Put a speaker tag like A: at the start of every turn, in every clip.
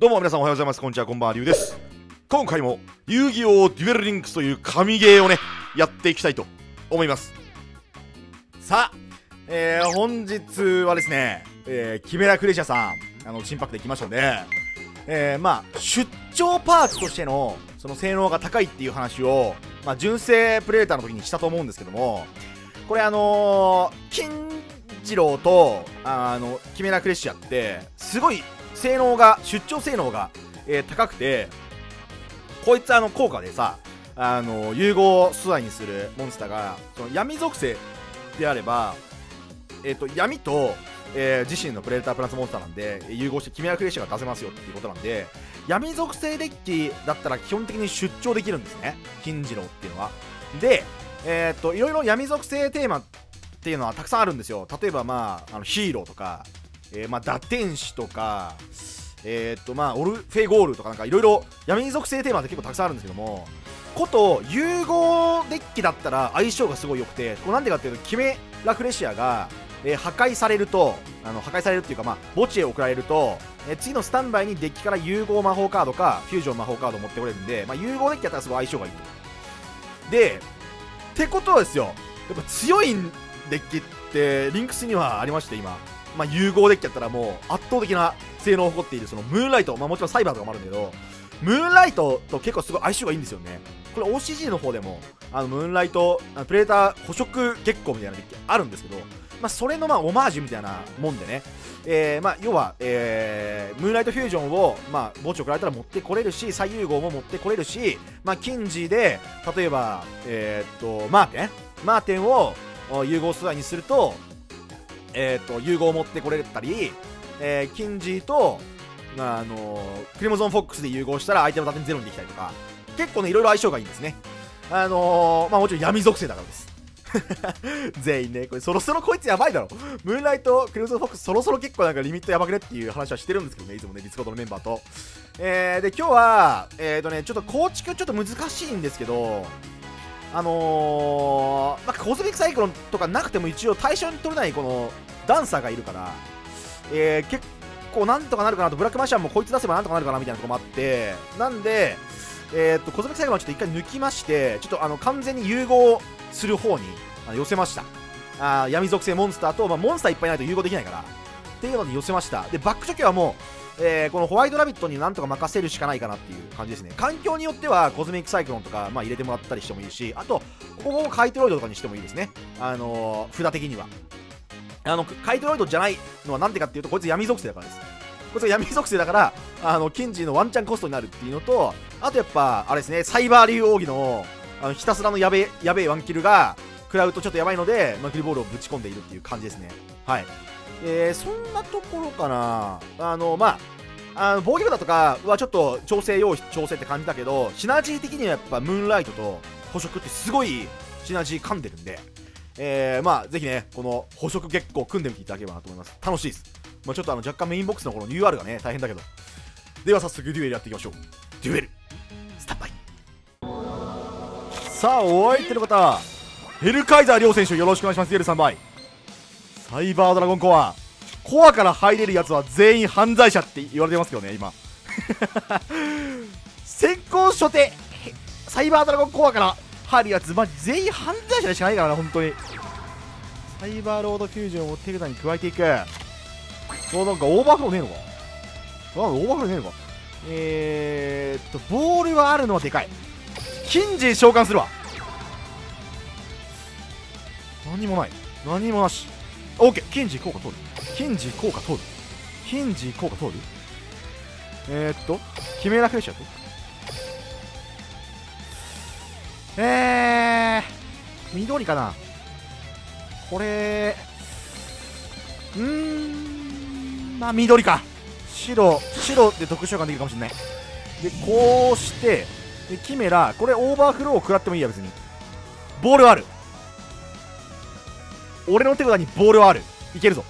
A: どうも皆さんおはようございます。こんにちは、こんばんは、りゅうです。今回も遊戯王デュエルリンクスという神ゲーをね、やっていきたいと思います。さあ、えー、本日はですね、えー、キメラクレシアさん、あの、心拍で来ましたので、えー、まあ、出張パーツとしての、その性能が高いっていう話を、まあ、純正プレーターの時にしたと思うんですけども、これあのー、金次郎と、あの、キメラクレシアって、すごい性能が、出張性能が、えー高くて、こいつあの効果でさ、あの、融合素材にするモンスターが、その闇属性であれば、えっ、と、闇と、えー自身のプレデタープラスモンスターなんで、融合してキメラクレシアが出せますよっていうことなんで、闇属性デッキだったら基本的に出張できるんですね。金次郎っていうのは。で、えっ、と、いろいろ闇属性テーマっていうのはたくさんあるんですよ。例えば、まあ、あのヒーローとか、えーまあ、打天使とか、えーっと、まあ、オルフェゴールとかなんかいろいろ闇属性テーマって結構たくさんあるんですけども、こと融合デッキだったら相性がすごい良くて、これなんでかっていうと、キメラクレシアが、えー破壊されると、あの破壊されるっていうか、まあ、墓地へ送られると、えー次のスタンバイにデッキから融合魔法カードか、フュージョン魔法カードを持ってこれるんで、まあ、融合デッキだったらすごい相性がいいと。で、ってことはですよ、やっぱ強いデッキって、リンクスにはありまして、今。まあ、融合デッキだったらもう圧倒的な性能を誇っているそのムーンライト、まあ、もちろんサイバーとかもあるんだけどムーンライトと結構すごい相性がいいんですよね。これ OCG の方でもあのムーンライトプレーター捕食月光みたいなデッキあるんですけど、まあ、それのまあオマージュみたいなもんでね、えーまあ、要は、えームーンライトフュージョンを、まあ、墓地送られたら持ってこれるし最融合も持ってこれるし、まあ、近似で例えば、えーっとマーテン。マーテンを融合素材にするとえー、と融合を持ってこれたり、えー、キンジーと、あのークリモゾンフォックスで融合したら相手の打点ゼロにできたりとか結構ねいろいろ相性がいいんですね。あのーまあもちろん闇属性だからです。全員ねこれそろそろこいつやばいだろ。ムーンライトクリムゾンフォックスそろそろ結構なんかリミットやばくねっていう話はしてるんですけどねいつもねディスコードのメンバーと。えー、で今日はえー、とねちょっと構築ちょっと難しいんですけどあのー、まあ、コズミックサイクロンとかなくても一応対象に取れないこのダンサーがいるから、えー、結構なんとかなるかなと、ブラックマシャンもこいつ出せばなんとかなるかなみたいなとこもあって、なんで、えー、っと、コズミックサイクロンはちょっと一回抜きまして、ちょっとあの完全に融合する方に寄せました。あ闇属性モンスターと、まあ、モンスターいっぱいないと融合できないから、っていうので寄せました。で、バックチョキはもう、えーこのホワイトラビットになんとか任せるしかないかなっていう感じですね。環境によってはコズミックサイクロンとか、まあ、入れてもらったりしてもいいし、あと、ここをカイトロイドとかにしてもいいですね。あのー札的には。あの、カイトロイドじゃないのはなんでかっていうと、こいつ闇属性だからです。こいつが闇属性だから、あの、キンジのワンチャンコストになるっていうのと、あとやっぱ、あれですね、サイバー竜奥義の、あの、ひたすらのやべえ、やべえワンキルが、食らうとちょっとやばいので、まあ、グリボールをぶち込んでいるっていう感じですね。はい。えー、そんなところかな。あの、まあ、あの防御だとかはちょっと調整要調整って感じだけどシナジー的にはやっぱムーンライトと捕食ってすごいシナジー噛んでるんで、えー、まあぜひねこの捕食月光組んでみていただければなと思います。楽しいです、まあ、ちょっとあの若干メインボックスのこの UR がね大変だけど。では早速デュエルやっていきましょう。デュエルスタンバイ。さあお相手の方ヘルカイザー両選手よろしくお願いします。デュエル3倍サイバードラゴンコア。コアから入れるやつは全員犯罪者って言われてますけどね今。先攻初手サイバードラゴンコアから入るやつマジ全員犯罪者でしかないからな本当に。サイバーロードフュージョンを手札に加えていく。そうなんかオーバーフローねえのか。あオーバーフローねえのか。えー、っとボールはあるのはでかい。キンジ召喚するわ。何もない。何もなし。オッケーキンジ効果通る。キンジ効果通る。キンジ効果通る？えー、っとキメラフレッシャーとえー、緑かな？これうーんまあ緑か。白白で特殊召喚できるかもしれない。でこうしてでキメラこれオーバーフローを食らってもいいや別に。ボールある。俺の手札にボールはある。いけるぞ。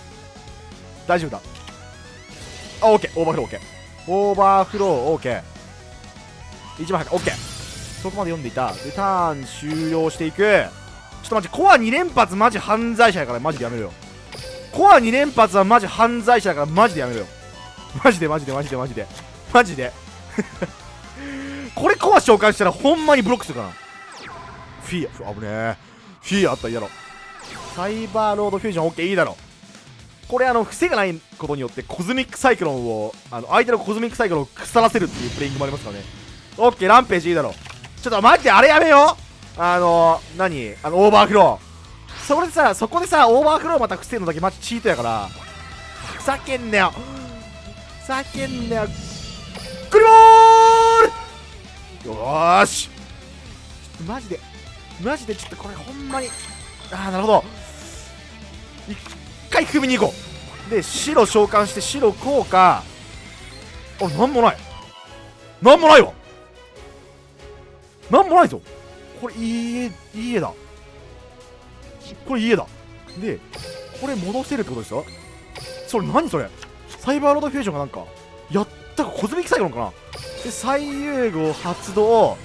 A: 大丈夫だ。あオッケー。オーバーフローオッケー。オーバーフローオッケー。一番早くオッケー。そこまで読んでいた。でターン終了していく。ちょっと待ってコア2連発マジ犯罪者やからマジでやめろよ。コア2連発はマジ犯罪者だからマジでやめろよ。マジでマジでマジでマジで。マジで。これコア召喚したらほんまにブロックするかな。フィー危ねえ。フィーあったらいいだ。ろサイバーロードフュージョンオッケーいいだろこれあの癖がないことによってコズミックサイクロンをあの相手のコズミックサイクロンを腐らせるっていうプレイングもありますからね。オッケーランページいいだろちょっとマジであれやめよあの何？あのオーバーフロー。そこでさそこでさオーバーフローまた防ぐのだけマジチートやから。ふざけんなよ。ふざけんなよ。クリボール！よーし。マジでマジでちょっとこれほんまにああなるほど。一回踏みに行こう。で白召喚して白効果あなんもない。なんもないわ。なんもないぞ。これいい絵いい絵だ。これいい絵だ。でこれ戻せるってことですよそれ何それ？サイバーロードフュージョンがなんかやったかコズミックサイクロンかな？で最優合発動。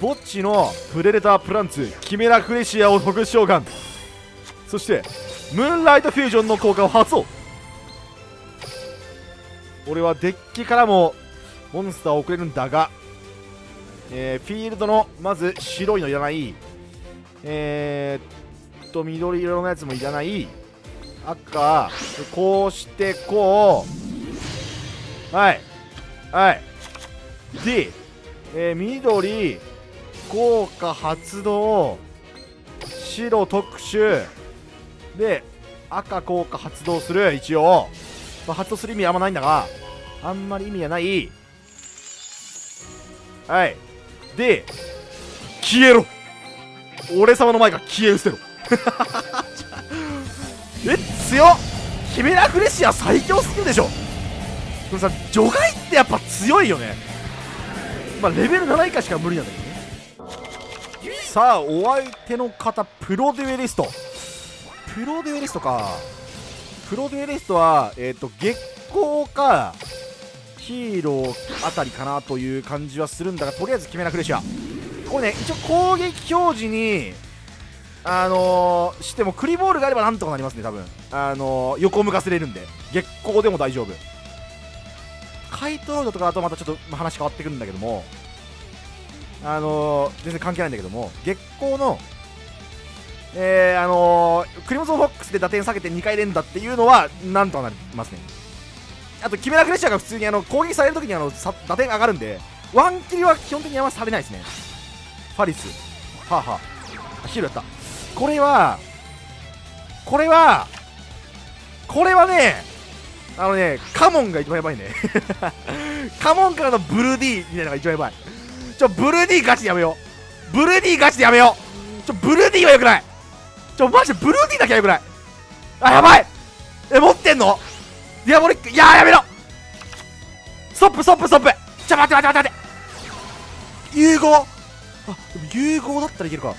A: 墓地のプレデタープランツキメラクレシアを特殊召喚。そしてムーンライトフュージョンの効果を発動。俺はデッキからもモンスターを送れるんだがえー、フィールドのまず白いのいらない。えー、っと緑色のやつもいらない。赤こうしてこう。はい。はい。で、えー、緑効果発動白特殊。で赤効果発動する一応、まあ、発動する意味あんまないんだがあんまり意味がない。はい。で消えろ。俺様の前から消え失せろ。え強っ。キメラフレシア最強すぎるでしょ。でもさ除外ってやっぱ強いよね。まあレベル7以下しか無理なんだけど。さあお相手の方プロデュエリスト。プロデュエリストか。プロデュエリストはえっ、ー、と月光かヒーローあたりかなという感じはするんだがとりあえずキメラフレシアこれね一応攻撃表示にあのー、してもクリボールがあればなんとかなりますね多分。あのー、横向かせれるんで。月光でも大丈夫。カイトロイドとかだとまたちょっと話変わってくるんだけども。あのー、全然関係ないんだけども月光のえー、あのー、クリムゾンフォックスで打点下げて2回連打っていうのはなんとかなりますね。あとキメラクレッシャーが普通にあの攻撃されるときにあの打点上がるんでワンキリは基本的にあんまされないですね。ファリス。はあ、はあ、ヒールやった。これはこれはこれはねあのねカモンが一番やばいね。カモンからのブルーディーみたいなのが一番やばい。ちょブルーディーガチでやめよう。ブルーディーガチでやめよう。ちょブルーディーはよくない。ちょマジでブルーディーだけはよくない。あやばい。え持ってんの？ディアボリックいややめろ。ストップストップストップ。ちょ待って待って待って待って。融合？あでも融合だったらいけるか。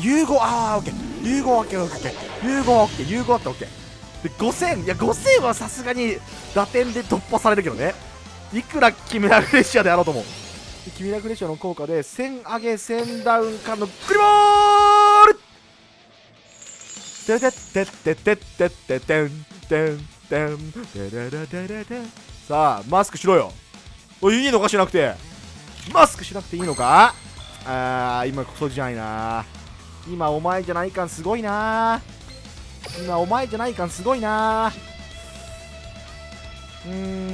A: 融合？ああオッケー。融合オッケーオッケー融合オッケー融合だったらオッケー。で5000いや5000はさすがに打点で突破されるけどね。いくらキメラグレシャーであろうとも。キ君ラグレッシャーの効果で1000上げ1000ダウンかのグリボール。ててててててててんてんてんてさあマスクしろよ。おいいのかしなくて。マスクしなくていいのか？あー今こそじゃないな。今お前じゃない感すごいな。今お前じゃない感すごいな。うん。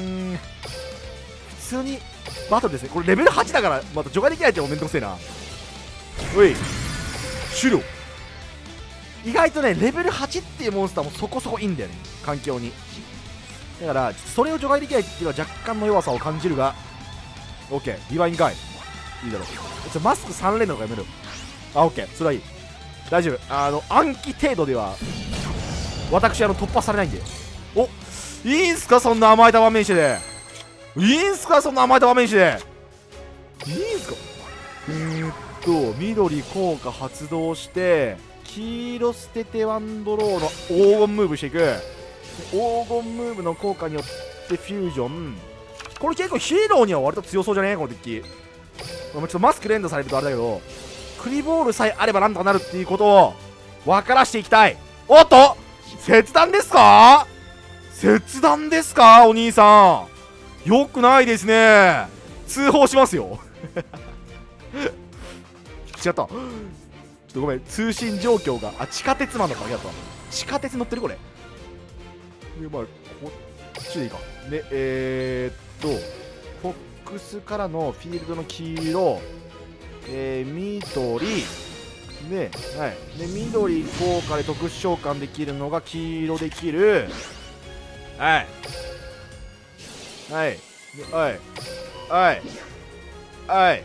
A: 通にバトルですね。これレベル8だからまた除外できないってもめんどくせえな。おい。終了意外とねレベル8っていうモンスターもそこそこいいんだよね。環境に。だからそれを除外できないっていうのは若干の弱さを感じるが。OK ディバインガイ。いいだろう。マスク3連のとかやめるあ OK それはいい。大丈夫。あの暗記程度では私あの突破されないんで。おいいんすか？そんな甘えた場面してで。いいんすかそんな甘えた場面してでいいんすか？えー、っと緑効果発動して黄色捨ててワンドローの黄金ムーブしていく。黄金ムーブの効果によってフュージョン。これ結構ヒーローには割と強そうじゃねえ？このデッキ。ちょっとマスク連打されるとあれだけどクリボールさえあればなんとかなるっていうことを分からしていきたい。おっと切断ですか？切断ですか？お兄さん。よくないですね。通報しますよ。違った。ちょっとごめん。通信状況があ地下鉄マンの鍵だった。地下鉄乗ってるこれ。でまあこっちでいいか。でえー、っとフォックスからのフィールドの黄色。えー、緑。で,、はい、で緑効果で特殊召喚できるのが黄色できる。はい。はい。はい。はい。はい。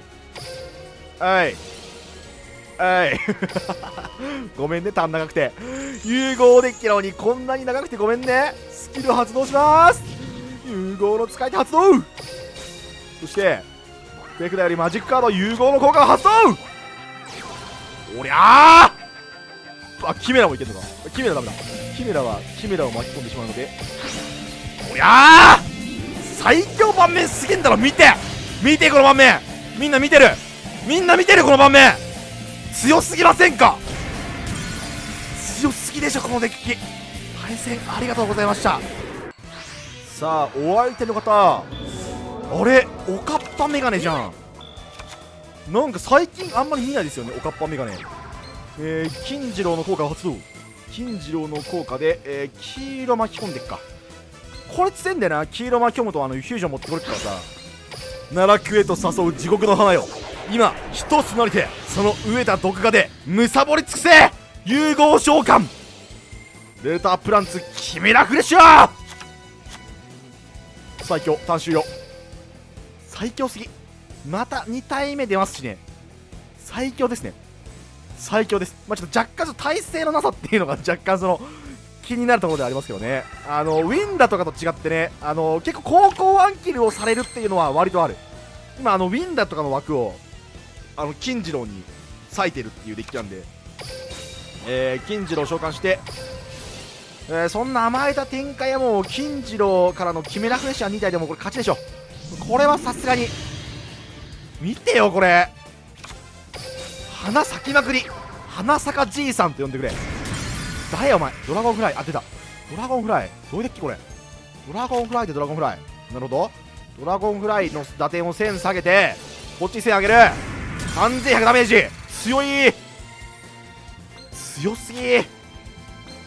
A: はい。はい。ごめんね、単長くて。融合デッキなのにこんなに長くてごめんね。スキル発動します。融合の使い手発動。そして、手札よりマジックカード融合の効果発動。おりゃあキメラもいけんのか。キメラダメだ。キメラはキメラを巻き込んでしまうので。おりゃあ最強盤面すげえんだろ見て。見てこの盤面。みんな見てる。みんな見てるこの盤面。強すぎませんか？強すぎでしょこのデッキ。対戦ありがとうございました。さあお相手の方。あれ？おかっぱメガネじゃん。なんか最近あんまり見ないですよねおかっぱメガネ。えー、金次郎の効果発動。金次郎の効果で、えー、黄色巻き込んでっか。これ強いんだよな。黄色巻き込むとあのフュージョン持ってこれからさ。奈落へと誘う地獄の花よ。今一つなりてその飢えた毒画でむさぼり尽くせ融合召喚。レータープランツキメラフレッシュ最強単終了最強すぎ。また2体目出ますしね。最強ですね。最強です。まあちょっと若干その体勢のなさっていうのが若干その気になるところではありますけどね。あのウィンダとかと違ってねあの結構高校ワンキルをされるっていうのは割とある。今あのウィンダとかの枠をあの金次郎に割いてるっていうデッキなんで。えー、金次郎召喚してえー、そんな甘えた展開はもう金次郎からのキメラフレッシャー2体でもこれ勝ちでしょこれはさすがに見てよこれ。花咲きまくり。花坂じいさんって呼んでくれ。誰やお前。ドラゴンフライ。当てた。ドラゴンフライ。どういうデッキこれ？ドラゴンフライでドラゴンフライ。なるほど。ドラゴンフライの打点を1000下げてこっち1000上げる。3100ダメージ。強い。強すぎ。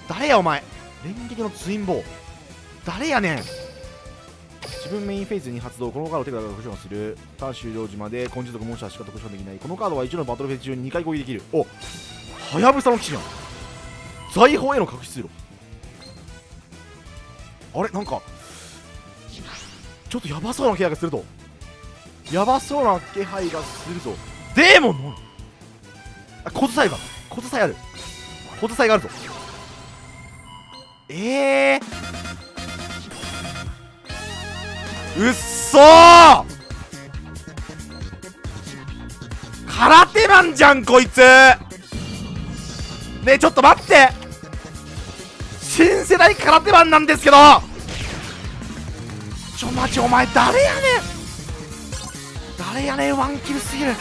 A: 誰やお前？連撃のツインボウ誰やねん。自分メインフェーズに発動。このカードを手からクションする。ターン終了時まで根性族モンスターしか特殊できない。このカードは1のバトルフェーズ中に2回攻撃できる。おはやぶさの騎士じゃん。財宝への確執路あれ？なんかちょっとヤバそうな気配がするとヤバそうな気配がするぞ。デーモン！のあ小さいが。小さいある。小さいがあるぞ。ええー、うっそー！空手マンじゃんこいつ。ねえちょっと待って。新世代空手マンなんですけど。ちょ待ちお前誰やねん。誰やねんワンキルすぎる。